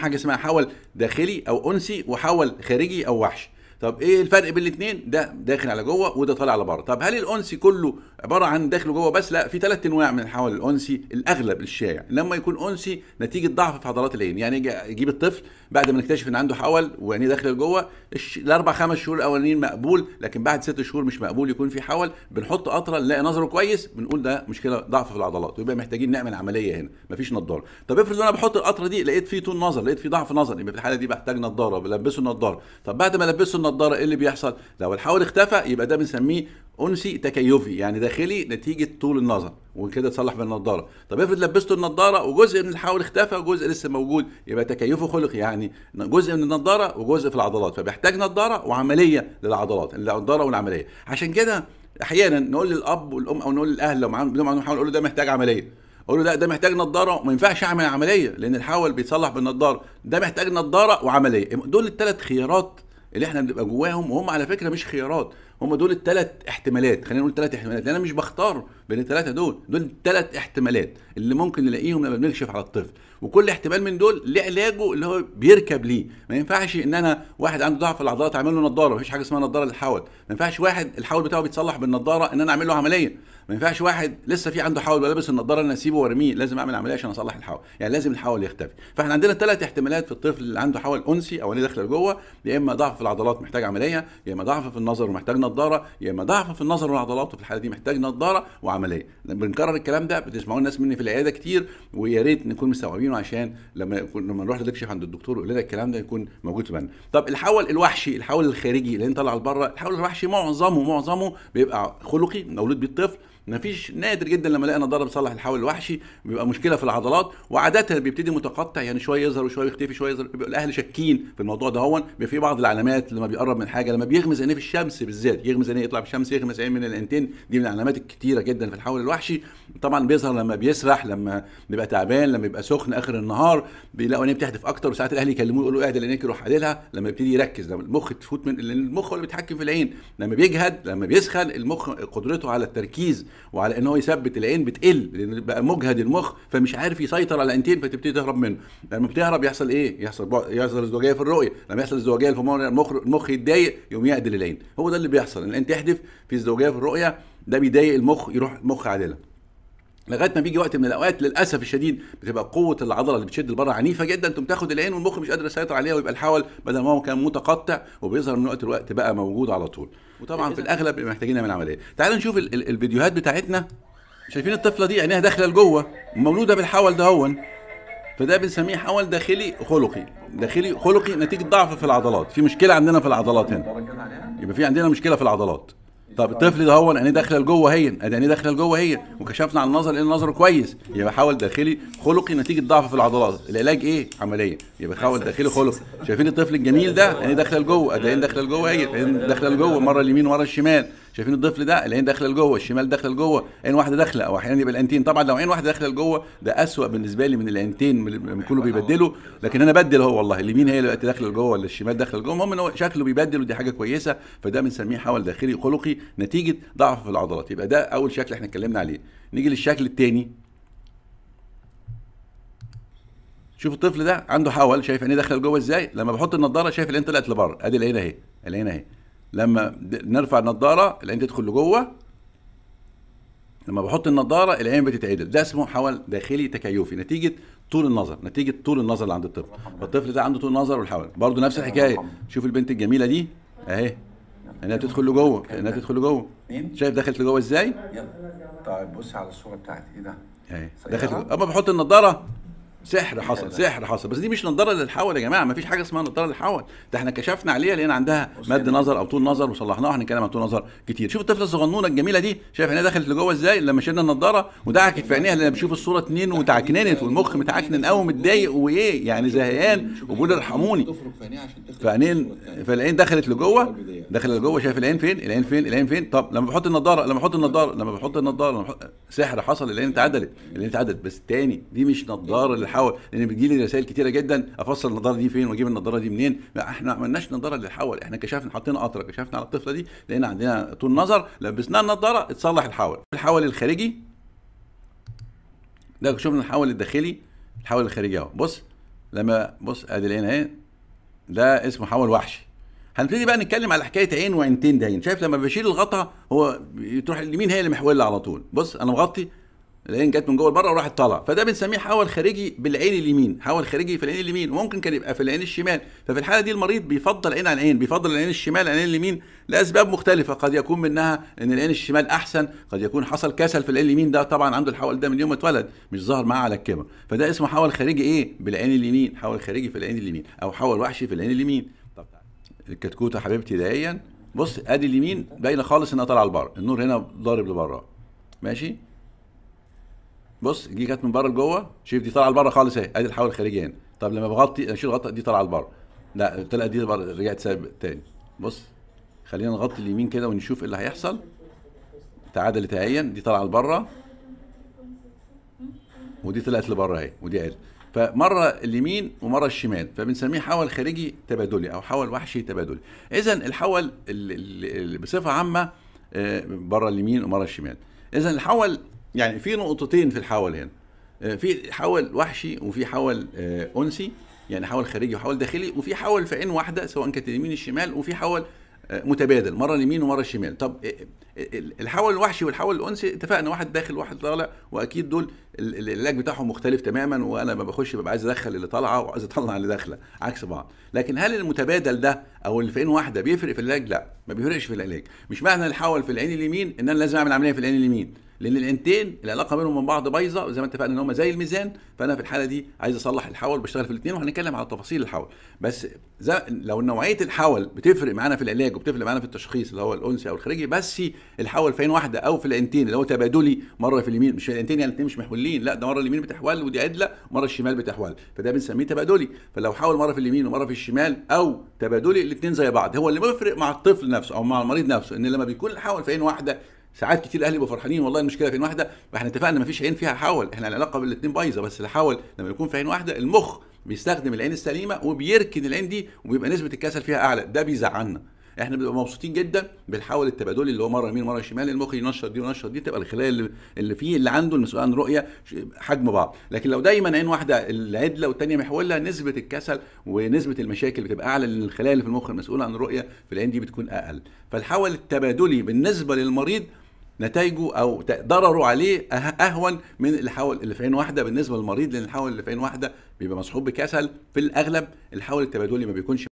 حاجة اسمها حول داخلي أو انسي وحول خارجي أو وحشي طب إيه الفرق بين الاثنين ده داخل على جوه وده طالع على بره. طب هل الانسي كله عبارة عن داخل جوه بس؟ لا في ثلاث أنواع من الحول الانسي الأغلب الشائع. لما يكون انسي نتيجة ضعف في عضلات العين. يعني يجي يجيب الطفل بعد ما نكتشف إن عنده حول وعينيه داخلة لجوه الأربع خمس شهور الأولانيين مقبول لكن بعد ست شهور مش مقبول يكون في حول. بنحط قطره نلاقي نظره كويس بنقول ده مشكلة ضعف في العضلات ويبقى محتاجين نعمل عملية هنا. مفيش نضارة. طب افرض أنا بحط القطره دي لقيت فيه طول نظر لقيت فيه ضعف نظر يبقى في الحاله دي بحتاج نضارة بلبسه النضاره طب بعد ما لبسه إيه اللي بيحصل؟ لو الحول اختفى يبقى ده بنسميه أنسي تكيفي يعني داخلي نتيجة طول النظر وكده تصلح بالنضاره طب افرض لبسته النضاره وجزء من الحول اختفى وجزء لسه موجود يبقى تكيفه خلقي يعني جزء من النضاره وجزء في العضلات فبيحتاج نضاره وعملية للعضلات النضاره والعملية. عشان كده أحيانا نقول للأب والأم أو نقول للأهل لو معاهم حول نقول له ده محتاج عملية. أقول له لا ده محتاج نضاره وما ينفعش أعمل عملية لأن الحول بيتصلح بالنضاره ده محتاج نضاره وعملية. دول الثلاث خيارات اللي إحنا بنبقى جواهم وهم على فكرة مش خيارات. هم دول الثلاث احتمالات خلينا نقول ثلاث احتمالات لأن أنا مش بختار بين الثلاثه دول دول الثلاث احتمالات اللي ممكن نلاقيهم لما بنكشف على الطفل. وكل احتمال من دول ليه علاجه اللي هو بيركب ليه. ما ينفعش إن أنا واحد عنده ضعف في العضلات أعمل له نضارة مفيش حاجة اسمها نضارة للحول ما ينفعش واحد الحول بتاعه بيتصلح بالنضارة إن أنا أعمل له عملية. ما ينفعش واحد لسه في عنده حول ولابس النضارة أنا أسيبه وأرميه لازم أعمل عملية عشان أصلح الحول يعني لازم الحول يختفي. فإحنا عندنا ثلاث احتمالات في الطفل اللي عنده حول انسي أو اللي داخلة لجوه. يا إما ضعف في العضلات محتاج عملية يا إما ضعف في النظر ومحتاج نضارة يا إما ضعف في النظر والعضلات. وفي الحالة دي محتاج نضارة بنكرر الكلام ده بتسمعوا الناس مني في العيادة كتير ويا ريت نكون مستوعبينه عشان لما لما نروح نكشف عند الدكتور ويقول لنا الكلام ده يكون موجود في بالنا. طب الحول الوحشي الحول الخارجي اللي طالع لبره الحول الوحشي معظمه معظمه بيبقى خلقي مولود بالطفل مفيش. نادر جدا لما الاقي نضاره بتصلح الحول الوحشي بيبقى مشكلة في العضلات وعاده بيبتدي متقطع يعني شوية يظهر وشوية يختفي شوية يظهر بيبقى الأهل شاكين في الموضوع ده هون. بيبقى في بعض العلامات لما بيقرب من حاجة لما بيغمز عينيه في الشمس بالذات يغمز عينيه يطلع في الشمس يغمز عين من الأنتين. دي من العلامات الكتيرة جدا في الحول الوحشي. طبعا بيظهر لما بيسرح لما بيبقى تعبان لما بيبقى سخن آخر النهار بيلاقوا عينيه بتحدف أكتر. وساعات الأهل يكلموه يقولوا اعدل عينيك يروح عادلها لما يبتدي يركز لما المخ تفوت من المخ هو اللي بيتحكم في العين. لما بيجهد لما بيسخن المخ قدرته على التركيز وعلى ان هو يثبت العين بتقل لأن بقى مجهد المخ فمش عارف يسيطر على العينتين فتبتدي تهرب منه. لما بتهرب يحصل إيه؟ يحصل بع- يحصل ازدواجية في الرؤية. لما يحصل ازدواجية في المخ المخ يتضايق يقوم يعدل العين. هو ده اللي بيحصل. العين تحدف في ازدواجية في الرؤية ده بيضايق المخ يروح المخ عادلة. لغاية ما بيجي وقت من الأوقات للأسف الشديد بتبقى قوة العضلة اللي بتشد لبره عنيفة جدا تقوم تاخد العين والمخ مش قادر يسيطر عليها ويبقى الحول بدل ما هو كان متقطع وبيظهر من وقت لوقت بقى موجود على طول. وطبعا في الأغلب محتاجين نعمل عملية. تعالوا نشوف ال- ال- الفيديوهات بتاعتنا. شايفين الطفلة دي عينيها داخلة لجوه مولودة بالحول ده هون. فده بنسميه حول داخلي خلقي. داخلي خلقي نتيجة ضعف في العضلات. في مشكلة عندنا في العضلات هنا. يبقى في عندنا مشكلة في العضلات. طب الطفل ده هو عينيه داخله لجوه هي؟ عينيه داخله لجوه هي؟ وكشفنا عن النظر لأن نظره كويس. يبقى حول داخلي خلقي نتيجة ضعف في العضلات. العلاج إيه؟ عملية. يبقى حول داخلي خلقي شايفين الطفل الجميل ده؟ عينيه داخله لجوه ادي عين داخله لجوه هي؟ عين داخله لجوه مرة اليمين ومره الشمال. شايفين الطفل ده العين داخلة لجوه الشمال داخلة لجوه عين واحدة داخلة أو أحيانا يبقى العينتين طبعا لو عين واحدة داخلة لجوه ده أسوأ بالنسبة لي من العينتين من يكونوا بيبدلوا لكن أنا بدل هو والله اليمين هي اللي داخلة لجوه ولا الشمال داخلة لجوه. المهم إن هو شكله بيبدل ودي حاجة كويسة. فده بنسميه حول داخلي خلقي نتيجة ضعف في العضلات. يبقى ده أول شكل إحنا اتكلمنا عليه. نيجي للشكل الثاني شوف الطفل ده عنده حول شايف عينيه داخلة لجوه إزاي؟ لما بحط النضارة شايف العين طلعت لبره. أدي العين أهي العين أهي. لما نرفع النضارة العين تدخل لجوه. لما بحط النضارة العين بتتعدل. ده اسمه حول داخلي تكيفي نتيجة طول النظر نتيجة طول النظر اللي عند الطفل فالطفل ده عنده طول نظر والحول. برضه نفس الحكاية. شوف البنت الجميلة دي أهي انها بتدخل لجوه انها تدخل لجوه؟ شايف دخلت لجوه إزاي؟ يلا. طيب بص على الصورة بتاعتي إيه ده؟ دخلت. أما بحط النضارة سحر حصل سحر حصل. بس دي مش نضاره للحول يا جماعة ما فيش حاجة اسمها نضاره للحول. ده إحنا كشفنا عليها لأن عندها مد نظر أو طول نظر وصلحناها وهنتكلم عن طول نظر كتير. شوف الطفلة الصغنونة الجميلة دي شايف عينيها دخلت لجوه إزاي؟ لما شلنا النضاره ودعكت في عينيها لأن بشوف الصورة اتنين وتعكننت والمخ متعكنن قوي متضايق وإيه؟ يعني زهقان وبقول ارحموني. فعينين فالعين دخلت لجوه دخلت لجوه. شايف العين فين؟ العين فين؟ العين فين؟ طب لما بحط النضارة لما بحط النضارة لما بحط النضارة لما سحر حصل العين اتعدلت العين اتعدلت. بس تاني دي مش نضاره للحول لأن بتجي لي رسائل كتيرة جدا أفسر النضارة دي فين وأجيب النضارة دي منين؟ إحنا ما عملناش نضارة للحول إحنا كشفنا حطينا قطرة كشفنا على الطفلة دي لقينا عندنا طول نظر لبسناها النضارة اتصلح الحول. الحول الخارجي ده شفنا الحول الداخلي الحول الخارجي أهو. بص لما بص أدي العين أهي ده اسمه حول وحشي هنبتدي بقى نتكلم على حكاية عين وعينتين ده شايف لما بشيل الغطا هو بتروح اليمين هي اللي محوله على طول. بص أنا مغطي العين جت من جوه لبره وراحت طالعة. فده بنسميه حول خارجي بالعين اليمين. حول خارجي في العين اليمين. وممكن كان يبقى في العين الشمال. ففي الحالة دي المريض بيفضل عين عن عين بيفضل العين الشمال عن العين اليمين لأسباب مختلفة. قد يكون منها إن العين الشمال أحسن قد يكون حصل كسل في العين اليمين. ده طبعا عنده الحول ده من يوم ما اتولد مش ظاهر معاه على الكبر. فده اسمه حول خارجي إيه؟ بالعين اليمين. حول خارجي في العين اليمين. أو حول وحشي في العين اليمين. طب الكتكوتة حبيبتي دهيا بص أدي اليمين باينة خالص إنها طالعة لبره النور هنا ضارب لبره. ماشي؟ بص دي جت من بره لجوه شوف دي طالعة لبره خالص اهي ادي الحول الخارجي هنا طب لما بغطي اشيل الغطا دي طالعة لبره. لا طلعت دي لبره رجعت ساب تاني. بص خلينا نغطي اليمين كده ونشوف إيه اللي هيحصل. تعادلت اهي دي طالعة لبره. ودي طلعت لبره اهي ودي عدل فمرة اليمين ومرة الشمال فبنسميه حول خارجي تبادلي أو حول وحشي تبادلي. اذا الحول بصفة عامة بره اليمين ومرة الشمال. اذا الحول يعني في نقطتين في الحول هنا. في حول وحشي وفي حول انسي يعني حول خارجي وحول داخلي وفي حول في عين واحدة سواء كانت اليمين الشمال وفي حول متبادل مرة اليمين ومرة الشمال طب الحول الوحشي والحول الانسي اتفقنا واحد داخل واحد طالع وأكيد دول العلاج بتاعهم مختلف تماما وأنا ما بخش ببقى عايز أدخل اللي طالعة وعايز أطلع اللي داخلة عكس بعض. لكن هل المتبادل ده أو اللي في عين واحدة بيفرق في العلاج؟ لا ما بيفرقش في العلاج. مش معنى الحول في العين اليمين إن أنا لازم أعمل عملية في العين اليمين. لأن العينتين العلاقة بينهم من بعض بايظة زي ما اتفقنا إن هم زي الميزان. فأنا في الحالة دي عايز أصلح الحول بشتغل في الاثنين وهنتكلم على تفاصيل الحول بس لو نوعية الحول بتفرق معانا في العلاج وبتفرق معانا في التشخيص اللي هو الانسي أو الخارجي بس الحول في عين واحدة أو في العينتين اللي هو تبادلي مرة في اليمين مش في العينتين يعني الاثنين مش محولين لا ده مرة اليمين بتحول ودي عدلة مرة الشمال بتحول. فده بنسميه تبادلي. فلو حول مرة في اليمين ومرة في الشمال أو تبادلي الاثنين زي بعض. هو اللي بيفرق مع الطفل نفسه أو مع المريض نفسه إن لما بيكون الحول في عين واحدة ساعات كتير أهلي بيبقوا فرحانين والله المشكلة في عين واحدة فاحنا اتفقنا ما فيش عين فيها حول إحنا العلاقة بالاثنين بايظة بس الحول لما يكون في عين واحدة المخ بيستخدم العين السليمة وبيركن العين دي وبيبقى نسبة الكسل فيها أعلى ده بيزعلنا. إحنا بنبقى مبسوطين جدا بالحول التبادلي اللي هو مرة يمين مره شمال المخ ينشط دي وينشط دي تبقى الخلايا اللي, فيه اللي عنده المسؤول عن الرؤيه حجم بعض. لكن لو دايما عين واحدة العدلة والثانيه محوله نسبة الكسل ونسبة المشاكل بتبقى أعلى لأن الخلايا اللي في المخ المسؤوله عن الرؤيه في العين دي بتكون أقل. فالحول التبادلي بالنسبة للمريض نتائجه أو ضرره عليه أهون من الحول اللي في عين واحدة بالنسبة للمريض لأن الحول اللي في عين واحدة بيبقى مصحوب بكسل في الأغلب الحول التبادلي ما بيكونش